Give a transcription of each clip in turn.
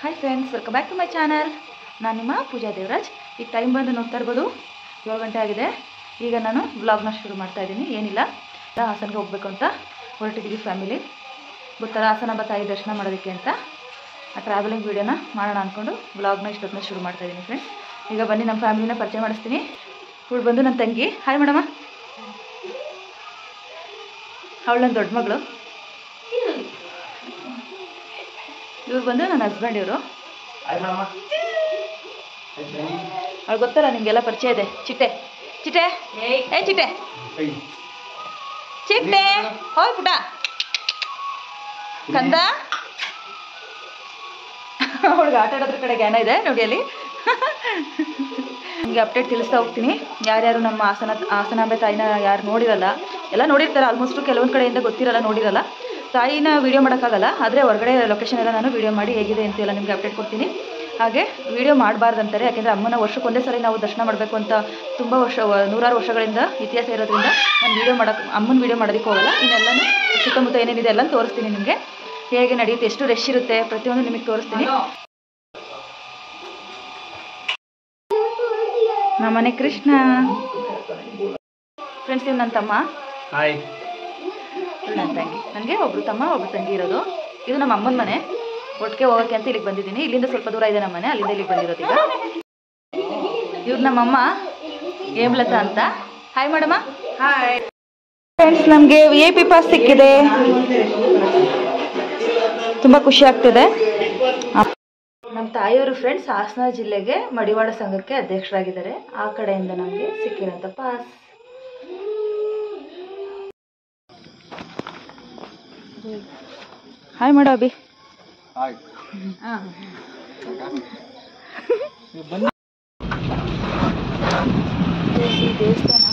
Hi friends welcome back to my channel ನಾನು ನಿಮ್ಮ ಪೂಜಾ ದೇವರಾಜ್. ಈಗ ಟೈಮ್ ಬಂದು ನೋಡ್ತಾ ಇರ್ಬೋದು. ಏಳು ಗಂಟೆ ಆಗಿದೆ. ಈಗ ನಾನು ವ್ಲಾಗ್ನ ಶುರು ಮಾಡ್ತಾ ಇದ್ದೀನಿ. ಏನಿಲ್ಲ. ಹಾಸನ್ಗೆ ಹೋಗಬೇಕು ಅಂತ. ಹೊರಟಿದ್ದೀವಿ ಫ್ಯಾಮಿಲಿ ಗೊತ್ತಲ್ಲ, ಹಾಸನ ತಾಯಿ ದರ್ಶನ ಮಾಡೋದಕ್ಕೆ ಅಂತ. ಆ ಟ್ರಾವೆಲಿಂಗ್ ವೀಡಿಯೋನ ಮಾಡೋಣ ಅಂದ್ಕೊಂಡು ವ್ಲಾಗ್ನ ಇಷ್ಟೊತ್ತನ್ನ ಶುರು ಮಾಡ್ತಾ ಇದ್ದೀನಿ ಫ್ರೆಂಡ್ಸ್ ಈಗ ಬನ್ನಿ ನಮ್ಮ ಫ್ಯಾಮಿಲಿನ ಪರಿಚಯ ಮಾಡಿಸ್ತೀನಿ. ಇವಳು ಬಂದು ನನ್ನ ತಂಗಿ. ಹಾಯ್ ಮೇಡಮ ಅವಳು ನನ್ನ ದೊಡ್ಡ ಮಗಳು. ಇವ್ರು ಬಂದು ನನ್ನ ಹಸ್ಬೆಂಡ್ ಇವರು. ಅವ್ಳು ಗೊತ್ತಲ್ಲ ನಿಮಗೆಲ್ಲ ಪರಿಚಯ ಇದೆ. ಚಿಟ್ಟೆ. ಚಿಟ್ಟೆ. ಏ ಚಿಟ್ಟೆ. ಚಿಟ್ಟೆ. ಹೋಯ್ ಪುಟ. ಕಂದ. ಅವಳಿಗೆ ಆಟ ಆಡೋದ್ರ ಕಡೆ ಜ್ಞಾನ ಇದೆ ನೋಡಿ ಅಲ್ಲಿ. ನಿಮಗೆ ಅಪ್ಡೇಟ್ ತಿಳಿಸ್ತಾ ಹೋಗ್ತೀನಿ. ಯಾರ್ಯಾರು ನಮ್ಮ ಹಾಸನ ಹಾಸನಾಂಬೆ ತಾಯಿನ ಯಾರು ನೋಡಿರಲ್ಲ, ಎಲ್ಲ ನೋಡಿರ್ತಾರೆ. ಆಲ್ಮೋಸ್ಟ್ ಕೆಲವೊಂದು ಕಡೆಯಿಂದ ಗೊತ್ತಿರಲ್ಲ, ನೋಡಿರಲ್ಲ. ತಾಯಿನ ವೀಡಿಯೋ ಮಾಡೋಕ್ಕಾಗಲ್ಲ, ಆದರೆ ಹೊರಗಡೆ ಲೊಕೇಶನ್ ಎಲ್ಲ ನಾನು ವೀಡಿಯೋ ಮಾಡಿ ಹೇಗಿದೆ ಅಂತ ಎಲ್ಲ ನಿಮಗೆ ಅಪ್ಡೇಟ್ ಕೊಡ್ತೀನಿ. ಹಾಗೆ ವೀಡಿಯೋ ಮಾಡಬಾರ್ದಂತಾರೆ, ಯಾಕೆಂದರೆ ಅಮ್ಮನ ವರ್ಷಕ್ಕೆ ಒಂದೇ ಸಲ ನಾವು ದರ್ಶನ ಮಾಡಬೇಕು ಅಂತ ತುಂಬ ವರ್ಷ, ನೂರಾರು ವರ್ಷಗಳಿಂದ ಇತಿಹಾಸ ಇರೋದ್ರಿಂದ ನಾನು ವೀಡಿಯೋ ಮಾಡೋಕ್ಕೆ ಅಮ್ಮನ ವೀಡಿಯೋ ಮಾಡೋದಕ್ಕೆ ಹೋಗಲ್ಲ. ಇನ್ನೆಲ್ಲನೂ ಸುತ್ತಮುತ್ತ ಏನೇನಿದೆ ಎಲ್ಲ ತೋರಿಸ್ತೀನಿ ನಿಮಗೆ. ಹೇಗೆ ನಡೆಯುತ್ತೆ, ಎಷ್ಟು ರಶ್ ಇರುತ್ತೆ, ಪ್ರತಿಯೊಂದು ನಿಮಗೆ ತೋರಿಸ್ತೀನಿ. ನಮ್ಮನೆ ಕೃಷ್ಣ. ಫ್ರೆಂಡ್ಸ್ ಇವ್ ನನ್ನ ತಮ್ಮ. ಹಾಯ್ ನನ್ನ ತಂಗಿ. ನನಗೆ ಒಬ್ರು ತಮ್ಮ ಒಬ್ರು ತಂಗಿ ಇರೋದು. ಇದು ನಮ್ಮ ಅಮ್ಮನ ಮನೆ. ಒಟ್ಟಿಗೆ ಹೋಗೋಕ್ಕೆ ಅಂತ ಇಲ್ಲಿಗೆ ಬಂದಿದ್ದೀನಿ. ಇಲ್ಲಿಂದ ಸ್ವಲ್ಪ ದೂರ ಇದೆ ನಮ್ಮ ಮನೆ ಅಲ್ಲಿಂದ ಇಲ್ಲಿಗೆ ಬಂದಿರೋದು ಈಗ. ಇವ್ರು ನಮ್ಮಮ್ಮ ಹೇಮ್ಲತಾ ಅಂತ. ಹಾಯ್ ಮೇಡಮ್ಮ ಹಾಯ್ ಫ್ರೆಂಡ್ಸ್ ನಮಗೆ ಎ ಪಿ ಪಾಸ್ ಸಿಕ್ಕಿದೆ. ತುಂಬ ಖುಷಿ ಆಗ್ತಿದೆ. ನಮ್ಮ ತಾಯಿಯವರು ಫ್ರೆಂಡ್ಸ್ ಹಾಸನ ಜಿಲ್ಲೆಗೆ ಮಡಿವಾಳ ಸಂಘಕ್ಕೆ ಅಧ್ಯಕ್ಷರಾಗಿದ್ದಾರೆ. ಆ ಕಡೆಯಿಂದ ನಮಗೆ ಸಿಕ್ಕಿರೋಂಥ ಪಾಸ್ ಹಾಯ್ ಮಾಡೋ ಅಭಿ ದೇವಸ್ಥಾನ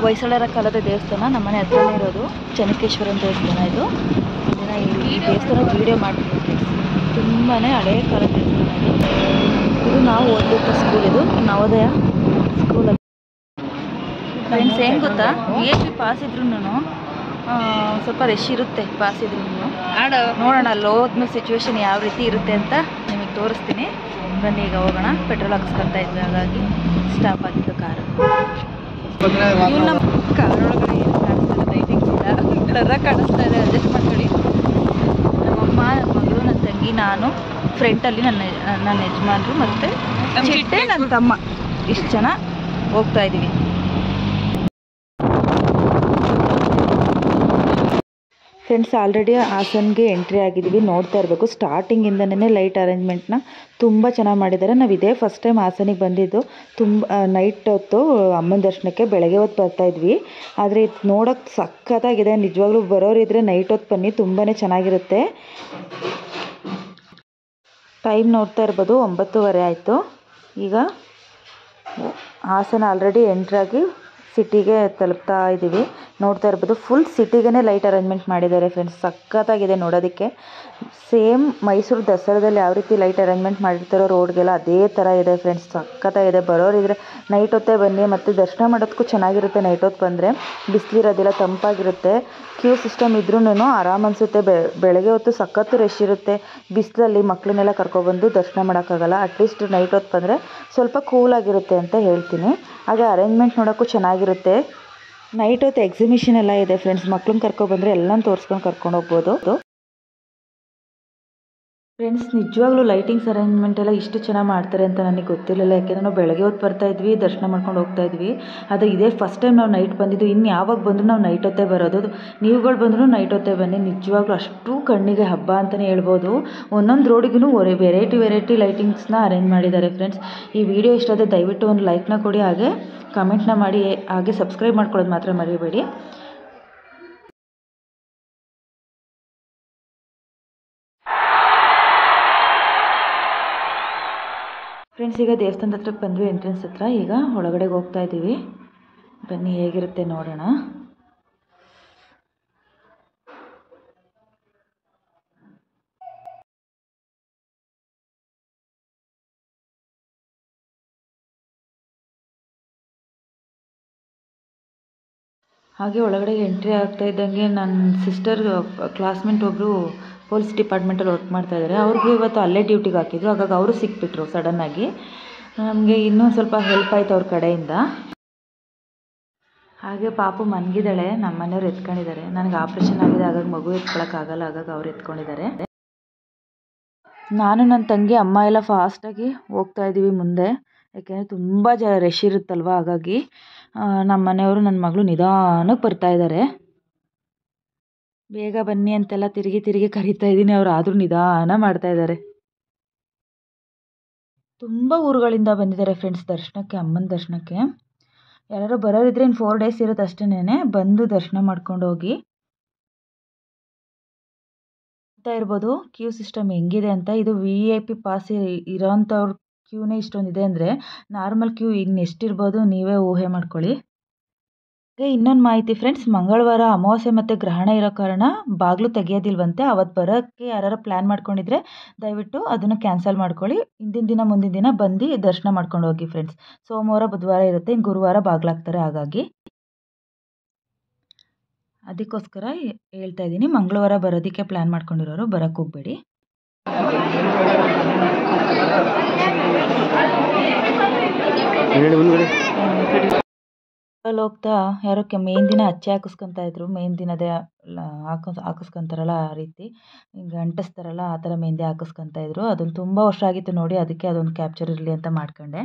ಹೊಯ್ಸಳರ ಕಾಲದ ದೇವಸ್ಥಾನ ನಮ್ಮನೆ ಹತ್ರನೇ ಇರೋದು ಚೆನ್ನಕೇಶ್ವರನ ದೇವಸ್ಥಾನ ಇದು. ಈ- ದೇವಸ್ಥಾನದ ದೇವಸ್ಥಾನ ವಿಡಿಯೋ ಮಾಡ್ತೀನಿ ತುಂಬಾ ಹಳೆಯ ಕಾಲದ ದೇವಸ್ಥಾನ ಇದು ನಾವು ಓದಲಿಕ್ಕೆ ಸ್ಕೂಲ್ ಇದು. ನವೋದಯ ಸ್ಕೂಲ್ ಫ್ರೆಂಡ್ಸ್ ಹೆಂಗೆ ಗೊತ್ತಾ? ಎ ಪಿ ಪಾಸ್ ಇದ್ರು ಸ್ವಲ್ಪ ರಶ್ ಇರುತ್ತೆ ಪಾಸ್ ಇದ್ರು ನೋಡೋಣ ಅಲ್ಲಿ ಹೋದ್ಮೇಲೆ ಸಿಚುವೇಶನ್ ಯಾವ ರೀತಿ ಇರುತ್ತೆ ಅಂತ ನಿಮಗೆ ತೋರಿಸ್ತೀನಿ. ಬನ್ನಿ ಈಗ ಹೋಗೋಣ. ಪೆಟ್ರೋಲ್ ಹಾಕಿಸ್ಕೊಂತ ಇದ್ವಿ ಹಾಗಾಗಿ ಸ್ಟಾಪ್ ಆಗಿತ್ತು ಕಾರು ಇವ್ರು ನಮ್ಮ ಕಾರ್ ಒಳಗಡೆ ಏನು ಇಲ್ಲ ಲೈಟಿಂಗ್ಸ್ ಇಲ್ಲ ಕಾಣಿಸ್ತಾ ಇದೆ ಅಡ್ಜಸ್ಟ್ ಮಾಡ್ಕೊಳ್ಳಿ. ನಮ್ಮಮ್ಮ ನಮ್ಮ ಮಗಳು ತಂಗಿ ನಾನು ಫ್ರೆಂಟಲ್ಲಿ ನನ್ನ ನನ್ನ ಯಜಮಾನ್ರು ಮತ್ತು ಚಿಟ್ಟೆ ನನ್ನ ತಮ್ಮ. ಇಷ್ಟು ಜನ ಹೋಗ್ತಾ ಇದ್ದೀವಿ ಫ್ರೆಂಡ್ಸ್ ಆಲ್ರೆಡಿ ಹಾಸನ್ಗೆ ಎಂಟ್ರಿ ಆಗಿದ್ದೀವಿ. ನೋಡ್ತಾ ಇರಬೇಕು. ಸ್ಟಾರ್ಟಿಂಗಿಂದನೇ ಲೈಟ್ ಅರೇಂಜ್ಮೆಂಟ್ನ ತುಂಬ ಚೆನ್ನಾಗಿ ಮಾಡಿದ್ದಾರೆ. ನಾವು ಇದೇ ಫಸ್ಟ್ ಟೈಮ್ ಹಾಸನಿಗೆ ಬಂದಿದ್ದು. ತುಂಬ ನೈಟ್ ಹೊತ್ತು ಅಮ್ಮನ ದರ್ಶನಕ್ಕೆ ಬೆಳಗ್ಗೆ ಹೊತ್ತು ಬರ್ತಾ ಇದ್ವಿ. ಆದರೆ ಇದು ನೋಡೋಕ್ಕೆ ಸಖತ್ತಾಗಿದೆ. ನಿಜವಾಗ್ಲೂ ಬರೋರಿದ್ರೆ ನೈಟ್ ಹೊತ್ತು ಬನ್ನಿ. ತುಂಬಾ ಚೆನ್ನಾಗಿರುತ್ತೆ. ಟೈಮ್ ನೋಡ್ತಾ ಇರ್ಬೋದು ಒಂಬತ್ತುವರೆ ಆಯಿತು. ಈಗ ಹಾಸನ ಆಲ್ರೆಡಿ ಎಂಟ್ರಾಗಿ ಸಿಟಿಗೆ ತಲುಪ್ತಾ ಇದ್ದೀವಿ ನೋಡ್ತಾ ಇರ್ಬೋದು ಫುಲ್ ಸಿಟಿಗೆ ಲೈಟ್ ಅರೇಂಜ್ಮೆಂಟ್ ಮಾಡಿದ್ದಾರೆ ಫ್ರೆಂಡ್ಸ್ ಸಖತ್ತಾಗಿದೆ ನೋಡೋದಕ್ಕೆ. ಸೇಮ್ ಮೈಸೂರು ದಸರಾದಲ್ಲಿ ಯಾವ ರೀತಿ ಲೈಟ್ ಅರೇಂಜ್ಮೆಂಟ್ ಮಾಡಿರ್ತಾರೋ ರೋಡ್ಗೆಲ್ಲ ಅದೇ ಥರ ಇದೆ ಫ್ರೆಂಡ್ಸ್ ಸಖತ್ತಾಗಿದೆ. ಬರೋರಿದ್ರೆ ನೈಟ್ ಹೊತ್ತೇ ಬನ್ನಿ, ಮತ್ತು ದರ್ಶನ ಮಾಡೋದಕ್ಕೂ ಚೆನ್ನಾಗಿರುತ್ತೆ ನೈಟ್ ಹೊತ್ತು ಬಂದರೆ. ಬಿಸಿಲಿರೋದಿಲ್ಲ ತಂಪಾಗಿರುತ್ತೆ. ಕ್ಯೂ ಸಿಸ್ಟಮ್ ಇದ್ರೂ ಆರಾಮ್ ಅನಿಸುತ್ತೆ. ಬೆಳಗ್ಗೆ ಹೊತ್ತು ಸಖತ್ತು ರಶ್ ಇರುತ್ತೆ. ಬಿಸಿಲಲ್ಲಿ ಮಕ್ಕಳನ್ನೆಲ್ಲ ಕರ್ಕೊಬಂದು ದರ್ಶನ ಮಾಡೋಕ್ಕಾಗಲ್ಲ. ಅಟ್ಲೀಸ್ಟ್ ನೈಟ್ ಹೊತ್ತು ಬಂದರೆ ಸ್ವಲ್ಪ ಕೂಲಾಗಿರುತ್ತೆ ಅಂತ ಹೇಳ್ತೀನಿ. ಹಾಗೆ ಅರೇಂಜ್ಮೆಂಟ್ ನೋಡೋಕ್ಕೂ ಚೆನ್ನಾಗಿರುತ್ತೆ. ನೈಟ್ ಹೊತ್ತು ಎಕ್ಸಿಬಿಷನ್ ಎಲ್ಲ ಇದೆ ಫ್ರೆಂಡ್ಸ್ ಮಕ್ಳನ್ನ ಕರ್ಕೊಬಂದರೆ ಎಲ್ಲನೂ ತೋರಿಸ್ಕೊಂಡು ಕರ್ಕೊಂಡು ಹೋಗ್ಬೋದು. ಫ್ರೆಂಡ್ಸ್ ನಿಜವಾಗ್ಲೂ ಲೈಟಿಂಗ್ಸ್ ಅರೇಂಜ್ಮೆಂಟ್ ಎಲ್ಲ ಇಷ್ಟು ಚೆನ್ನಾಗಿ ಮಾಡ್ತಾರೆ ಅಂತ ನನಗೆ ಗೊತ್ತಿರಲಿಲ್ಲ. ಯಾಕೆಂದರೆ ನಾವು ಬೆಳಗ್ಗೆ ಹೊತ್ತು ಬರ್ತಾ ಇದ್ವಿ, ದರ್ಶನ ಮಾಡ್ಕೊಂಡು ಹೋಗ್ತಾ ಇದ್ವಿ. ಅದು ಇದೇ ಫಸ್ಟ್ ಟೈಮ್ ನಾವು ನೈಟ್ ಬಂದಿದ್ದು ಇನ್ನು ಯಾವಾಗ ಬಂದರೂ ನಾವು ನೈಟ್ ಹೊತ್ತೇ ಬರೋದು. ನೀವುಗಳು ಬಂದರೂ ನೈಟ್ ಹೊತ್ತೇ ಬನ್ನಿ. ನಿಜವಾಗ್ಲೂ ಅಷ್ಟು ಕಣ್ಣಿಗೆ ಹಬ್ಬ ಅಂತಲೇ ಹೇಳ್ಬೋದು. ಒಂದೊಂದು ರೋಡಿಗೂ ವೆರೈಟಿ ವೆರೈಟಿ ಲೈಟಿಂಗ್ಸ್ನ ಅರೇಂಜ್ ಮಾಡಿದ್ದಾರೆ ಫ್ರೆಂಡ್ಸ್ ಈ ವಿಡಿಯೋ ಇಷ್ಟ ಆದರೆ ದಯವಿಟ್ಟು ಒಂದು ಲೈಕ್ನ ಕೊಡಿ. ಹಾಗೆ ಕಮೆಂಟ್ನ ಮಾಡಿ. ಹಾಗೆ ಸಬ್ಸ್ಕ್ರೈಬ್ ಮಾಡ್ಕೊಳ್ಳೋದು ಮಾತ್ರ ಮರಿಬೇಡಿ. ಫ್ರೆಂಡ್ಸ್ ಈಗ ದೇವಸ್ಥಾನದ ಹತ್ರ ಬಂದ್ವಿ ಎಂಟ್ರೆನ್ಸ್ ಹತ್ರ ಈಗ ಒಳಗಡೆಗೆ ಹೋಗ್ತಾ ಇದ್ದೀವಿ. ಬನ್ನಿ, ಹೇಗಿರುತ್ತೆ ನೋಡೋಣ. ಹಾಗೆ ಒಳಗಡೆ ಎಂಟ್ರಿ ಆಗ್ತಾ ಇದ್ದಂಗೆ ನನ್ನ ಸಿಸ್ಟರ್ ಕ್ಲಾಸ್ಮೇಟ್ ಒಬ್ಬರು ಪೊಲೀಸ್ ಡಿಪಾರ್ಟ್ಮೆಂಟಲ್ಲಿ ವರ್ಕ್ ಮಾಡ್ತಾ ಇದ್ದಾರೆ. ಅವ್ರಿಗೂ ಇವತ್ತು ಅಲ್ಲೇ ಡ್ಯೂಟಿಗೆ ಹಾಕಿದ್ರು. ಹಾಗಾಗಿ ಅವರು ಸಿಕ್ಬಿಟ್ರು ಸಡನ್ನಾಗಿ ನಮಗೆ ಇನ್ನೂ ಸ್ವಲ್ಪ ಹೆಲ್ಪ್ ಆಯ್ತು ಅವ್ರ ಕಡೆಯಿಂದ. ಹಾಗೆ ಪಾಪು ಮನ್ಗಿದ್ದಾಳೆ. ನಮ್ಮ ಮನೆಯವ್ರು ಎತ್ಕೊಂಡಿದ್ದಾರೆ. ನನಗೆ ಆಪ್ರೇಷನ್ ಆಗಿದೆ. ಹಾಗಾಗಿ ಮಗು ಎತ್ಕೊಳಕ್ಕಾಗಲ್ಲ ಹಾಗಾಗಿ ಅವ್ರು ಎತ್ಕೊಂಡಿದ್ದಾರೆ. ನಾನು ನನ್ನ ತಂಗಿ, ಅಮ್ಮ ಎಲ್ಲ ಫಾಸ್ಟಾಗಿ ಹೋಗ್ತಾ ಇದ್ದೀವಿ ಮುಂದೆ. ಯಾಕೆಂದರೆ ತುಂಬ ಜ ರಶ್ ಇರುತ್ತಲ್ವ? ಹಾಗಾಗಿ ನಮ್ಮ ಮನೆಯವರು ನನ್ನ ಮಗಳು ನಿಧಾನಕ್ಕೆ ಬರ್ತಾ ಇದ್ದಾರೆ. ಬೇಗ ಬನ್ನಿ ಅಂತೆಲ್ಲ ತಿರುಗಿ ತಿರುಗಿ ಕರೀತಾ ಇದ್ದೀನಿ. ಅವ್ರು ಆದರೂ ನಿಧಾನ ಮಾಡ್ತಾ ಇದ್ದಾರೆ. ತುಂಬ ಊರುಗಳಿಂದ ಬಂದಿದ್ದಾರೆ ಫ್ರೆಂಡ್ಸ್ ದರ್ಶನಕ್ಕೆ, ಅಮ್ಮನ ದರ್ಶನಕ್ಕೆ. ಯಾರು ಬರೋರಿದ್ರೆ ಇನ್ನು ಫೋರ್ ಡೇಸ್ ಇರುತ್ತೆ ಅಷ್ಟೇನೆ ಬಂದು ದರ್ಶನ ಮಾಡ್ಕೊಂಡು ಹೋಗಿ. ಇರ್ಬೋದು. ಕ್ಯೂ ಸಿಸ್ಟಮ್ ಹೆಂಗಿದೆ ಅಂತ. ಇದು ವಿ ಐ ಪಿ ಪಾಸ್ ಇರೋಂಥವ್ರ ಕ್ಯೂನೇ ಇಷ್ಟೊಂದಿದೆ ಅಂದರೆ ನಾರ್ಮಲ್ ಕ್ಯೂ ಇನ್ನು ಎಷ್ಟಿರ್ಬೋದು ನೀವೇ ಊಹೆ ಮಾಡ್ಕೊಳ್ಳಿ. ಹಾಗೆ ಇನ್ನೊಂದು ಮಾಹಿತಿ ಫ್ರೆಂಡ್ಸ್ ಮಂಗಳವಾರ ಅಮಾವಾಸ್ಯೆ ಮತ್ತು ಗ್ರಹಣ ಇರೋ ಕಾರಣ ಬಾಗಿಲು ತೆಗೆಯೋದಿಲ್ವಂತೆ ಅವತ್ತು ಬರೋಕ್ಕೆ ಯಾರು ಪ್ಲ್ಯಾನ್ ಮಾಡ್ಕೊಂಡಿದ್ರೆ ದಯವಿಟ್ಟು ಅದನ್ನು ಕ್ಯಾನ್ಸಲ್ ಮಾಡ್ಕೊಳ್ಳಿ. ಹಿಂದಿನ ದಿನ, ಮುಂದಿನ ದಿನ ಬಂದು ದರ್ಶನ ಮಾಡ್ಕೊಂಡು ಹೋಗಿ ಫ್ರೆಂಡ್ಸ್ ಸೋಮವಾರ, ಬುಧವಾರ ಇರುತ್ತೆ ಇನ್ನು ಗುರುವಾರ ಬಾಗಿಲಾಗ್ತಾರೆ ಹಾಗಾಗಿ. ಅದಕ್ಕೋಸ್ಕರ ಹೇಳ್ತಾ ಇದ್ದೀನಿ, ಮಂಗಳವಾರ ಬರೋದಕ್ಕೆ ಪ್ಲ್ಯಾನ್ ಮಾಡ್ಕೊಂಡಿರೋರು ಬರೋಕ್ಕೆ ಹೋಗಬೇಡಿ. ಅಲ್ಲಿ ಹೋಗ್ತಾ ಯಾರೋ ಕೆ ಮೇನ್ ದಿನ ಅಚ್ಚೆ ಹಾಕಿಸ್ಕೊತಾ ಇದ್ರು. ಮೇನ್ ದಿನದೇ ಹಾಕಸ್, ಹಾಕಿಸ್ಕೊಂತಾರಲ್ಲ ಆ ರೀತಿ. ಹಿಂಗೆ ಅಂಟಿಸ್ತಾರಲ್ಲ ಆ ಥರ ಮೆಹಂದಿ ಹಾಕಿಸ್ಕೊತಾ ಇದ್ರು. ಅದನ್ನು ತುಂಬ ವರ್ಷ ಆಗಿತ್ತು ನೋಡಿ, ಅದಕ್ಕೆ ಅದೊಂದು ಕ್ಯಾಪ್ಚರ್ ಇರಲಿ ಅಂತ ಮಾಡ್ಕೊಂಡೆ.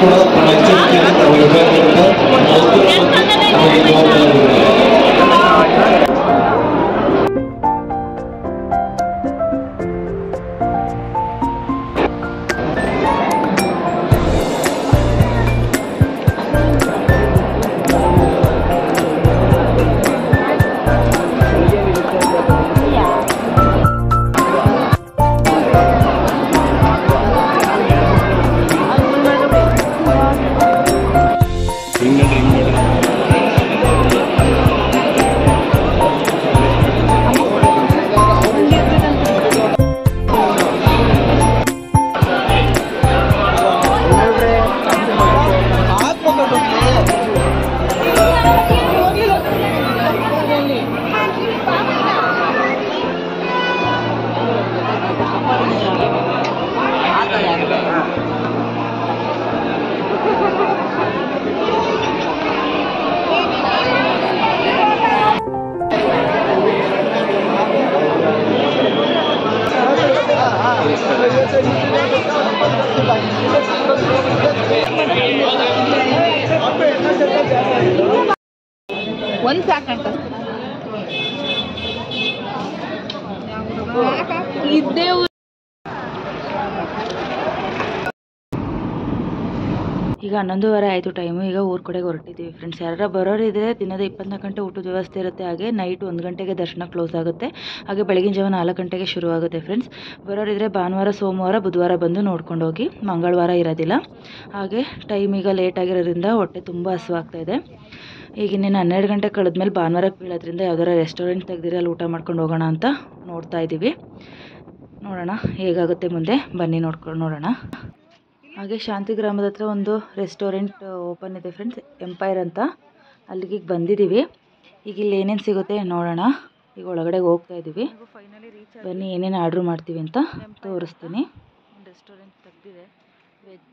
ಆದರೂ ಕೂಡ ತಮ್ಮ ಎಚ್ಚರಿಕೆಯನ್ನು ತಾವು ಒಂದು ಸಾಕಂತ ಇದ್ದೇ ಈಗ ಹನ್ನೊಂದುವರೆ ಆಯಿತು ಟೈಮು, ಈಗ ಊರ ಕಡೆಗೆ ಹೊರಟಿದ್ದೀವಿ ಫ್ರೆಂಡ್ಸ್ ಯಾರು ಇದ್ದರೆ ದಿನದ ಇಪ್ಪತ್ನಾಲ್ಕು ಗಂಟೆ ಊಟದ ವ್ಯವಸ್ಥೆ ಇರುತ್ತೆ. ಹಾಗೆ ನೈಟ್ ಒಂದು ಗಂಟೆಗೆ ದರ್ಶನ ಕ್ಲೋಸ್ ಆಗುತ್ತೆ. ಹಾಗೆ ಬೆಳಗಿನ ಜಾವ ನಾಲ್ಕು ಗಂಟೆಗೆ ಶುರು ಆಗುತ್ತೆ ಫ್ರೆಂಡ್ಸ್ ಬರೋರಿದ್ರೆ ಭಾನುವಾರ, ಸೋಮವಾರ, ಬುಧವಾರ ಬಂದು ನೋಡ್ಕೊಂಡು ಹೋಗಿ. ಮಂಗಳವಾರ ಇರೋದಿಲ್ಲ. ಹಾಗೆ ಟೈಮ್ ಈಗ ಲೇಟ್ ಆಗಿರೋದ್ರಿಂದ ಹೊಟ್ಟೆ ತುಂಬ ಈಗ ಇನ್ನೇನು ಹನ್ನೆರಡು ಗಂಟೆ ಕಳೆದ್ಮೇಲೆ ಭಾನುವಾರ ಬೀಳೋದ್ರಿಂದ ಯಾವ್ದಾರ ರೆಸ್ಟೋರೆಂಟ್ ತೆಗ್ದಿರಿ ಅಲ್ಲಿ ಊಟ ಮಾಡ್ಕೊಂಡು ಹೋಗೋಣ ಅಂತ ನೋಡ್ತಾ ಇದ್ದೀವಿ ನೋಡೋಣ ಹೇಗಾಗುತ್ತೆ ಮುಂದೆ. ಬನ್ನಿ ನೋಡ್ಕೊಂಡು ನೋಡೋಣ. ಹಾಗೆ ಶಾಂತಿ ಗ್ರಾಮದ ಹತ್ರ ಒಂದು ರೆಸ್ಟೋರೆಂಟ್ ಓಪನ್ ಇದೆ ಫ್ರೆಂಡ್ಸ್ ಎಂಪೈರ್ ಅಂತ. ಅಲ್ಲಿಗೆ ಬಂದಿದ್ದೀವಿ ಈಗ ಇಲ್ಲಿ ಏನೇನು ಸಿಗುತ್ತೆ ನೋಡೋಣ. ಈಗ ಒಳಗಡೆ ಹೋಗ್ತಾ ಇದ್ದೀವಿ ಬನ್ನಿ ಏನೇನು ಆರ್ಡ್ರ್ ಮಾಡ್ತೀವಿ ಅಂತ ತೋರಿಸ್ತೀನಿ. ರೆಸ್ಟೋರೆಂಟ್ ತೆಗ್ದಿದೆ. ವೆಜ್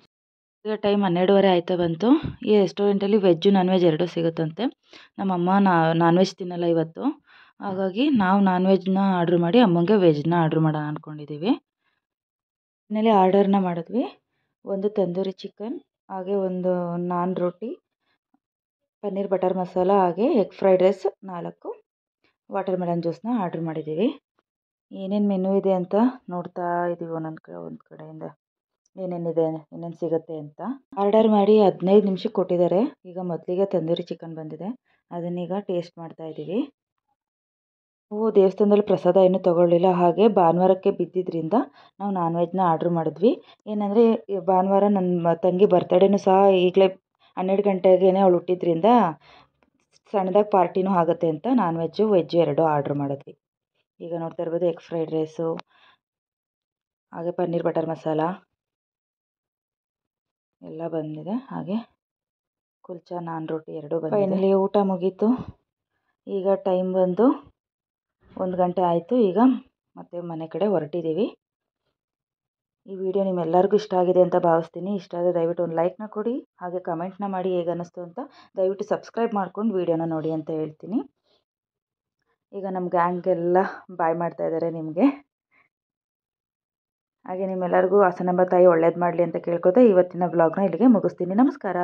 ಈಗ ಟೈಮ್ ಹನ್ನೆರಡುವರೆ ಆಯ್ತಾ ಬಂತು. ಈ ರೆಸ್ಟೋರೆಂಟಲ್ಲಿ ವೆಜ್ಜು ನಾನ್ ವೆಜ್ ಎರಡೂ ಸಿಗುತ್ತಂತೆ. ನಮ್ಮಮ್ಮ ನಾನ್ ವೆಜ್ ತಿನ್ನಲ್ಲ ಇವತ್ತು. ಹಾಗಾಗಿ ನಾವು ನಾನ್ ವೆಜ್ನ ಆರ್ಡ್ರ್ ಮಾಡಿ ಅಮ್ಮಂಗೆ ವೆಜ್ನ ಆರ್ಡ್ರ್ ಮಾಡೋಣ ಅಂದ್ಕೊಂಡಿದ್ದೀವಿ ಮನೇಲಿ ಆರ್ಡರ್ನ ಮಾಡಿದ್ವಿ. ಒಂದು ತಂದೂರಿ ಚಿಕನ್ ಹಾಗೆ ಒಂದು ನಾನ್ ರೋಟಿ, ಪನ್ನೀರ್ ಬಟರ್ ಮಸಾಲ, ಹಾಗೆ ಎಗ್ ಫ್ರೈಡ್ ರೈಸ್ ನಾಲ್ಕು. ವಾಟರ್ ಮೆಲನ್ ಜ್ಯೂಸ್ನ ಆರ್ಡ್ರ್ ಮಾಡಿದ್ದೀವಿ ಏನೇನು ಮೆನು ಇದೆ ಅಂತ ನೋಡ್ತಾ ಇದ್ದೀವಿ ಒಂದೊಂದು ಕಡೆ ಒಂದು ಕಡೆಯಿಂದ. ಏನೇನಿದೆ, ಏನೇನು ಸಿಗುತ್ತೆ ಅಂತ. ಆರ್ಡರ್ ಮಾಡಿ ಹದಿನೈದು ನಿಮಿಷಕ್ಕೆ ಕೊಟ್ಟಿದ್ದಾರೆ. ಈಗ ಮೊದಲಿಗೆ ತಂದೂರಿ ಚಿಕನ್ ಬಂದಿದೆ. ಅದನ್ನೀಗ ಟೇಸ್ಟ್ ಮಾಡ್ತಾ ಇದ್ದೀವಿ ನಾವು ದೇವಸ್ಥಾನದಲ್ಲಿ ಪ್ರಸಾದ ಏನೂ ತಗೊಳ್ಳಿಲ್ಲ. ಹಾಗೆ ಭಾನುವಾರಕ್ಕೆ ಬಿದ್ದಿದ್ದರಿಂದ ನಾವು ನಾನ್ ವೆಜ್ನ ಆರ್ಡ್ರ್ ಮಾಡಿದ್ವಿ. ಏನಂದರೆ ಭಾನುವಾರ ನನ್ನ ತಂಗಿ ಬರ್ತಡೇನೂ ಸಹ ಈಗಲೇ ಹನ್ನೆರಡು ಗಂಟೆಗೇ ಅವಳು ಹುಟ್ಟಿದ್ರಿಂದ ಸಣ್ಣದಾಗಿ ಪಾರ್ಟಿನೂ ಆಗುತ್ತೆ ಅಂತ ನಾನ್ ವೆಜ್ಜು ವೆಜ್ಜು ಎರಡೂ ಆರ್ಡ್ರ್ ಮಾಡಿದ್ವಿ. ಈಗ ನೋಡ್ತಾ ಇರ್ಬೋದು ಎಗ್ ಫ್ರೈಡ್ ರೈಸು ಹಾಗೆ ಪನ್ನೀರ್ ಬಟರ್ ಮಸಾಲ ಎಲ್ಲ ಬಂದಿದೆ. ಹಾಗೆ ಕುಲ್ಚಾ, ನಾನ್ ರೋಟಿ ಎರಡೂ ಬಂದಿದೆ. ಫೈನಲಿ ಊಟ ಮುಗೀತು. ಈಗ ಟೈಮ್ ಬಂದು ಒಂದು ಗಂಟೆ ಆಯಿತು. ಈಗ ಮತ್ತೆ ಮನೆ ಕಡೆ ಹೊರಟಿದ್ದೀವಿ ಈ ವಿಡಿಯೋ ನಿಮ್ಮೆಲ್ಲರಿಗೂ ಇಷ್ಟ ಆಗಿದೆ ಅಂತ ಭಾವಿಸ್ತೀನಿ. ಇಷ್ಟ ಆದರೆ ದಯವಿಟ್ಟು ಒಂದು ಲೈಕ್ನ ಕೊಡಿ, ಹಾಗೆ ಕಮೆಂಟ್ನ ಮಾಡಿ ಹೇಗೆ ಅನ್ನಿಸ್ತು ಅಂತ ದಯವಿಟ್ಟು ಸಬ್ಸ್ಕ್ರೈಬ್ ಮಾಡ್ಕೊಂಡು ವೀಡಿಯೋನ ನೋಡಿ ಅಂತ ಹೇಳ್ತೀನಿ. ಈಗ ನಮ್ಮ ಗ್ಯಾಂಗೆಲ್ಲ ಬಾಯ್ ಮಾಡ್ತಾ ಇದ್ದಾರೆ ನಿಮಗೆ. ಹಾಗೆ ನಿಮ್ಮೆಲ್ಲರಿಗೂ ಹಾಸನಾಂಬ ತಾಯಿ ಒಳ್ಳೇದು ಮಾಡಲಿ ಅಂತ ಕೇಳ್ಕೊತಾ ಇವತ್ತಿನ ಬ್ಲಾಗ್ನ ಇಲ್ಲಿಗೆ ಮುಗಿಸ್ತೀನಿ. ನಮಸ್ಕಾರ.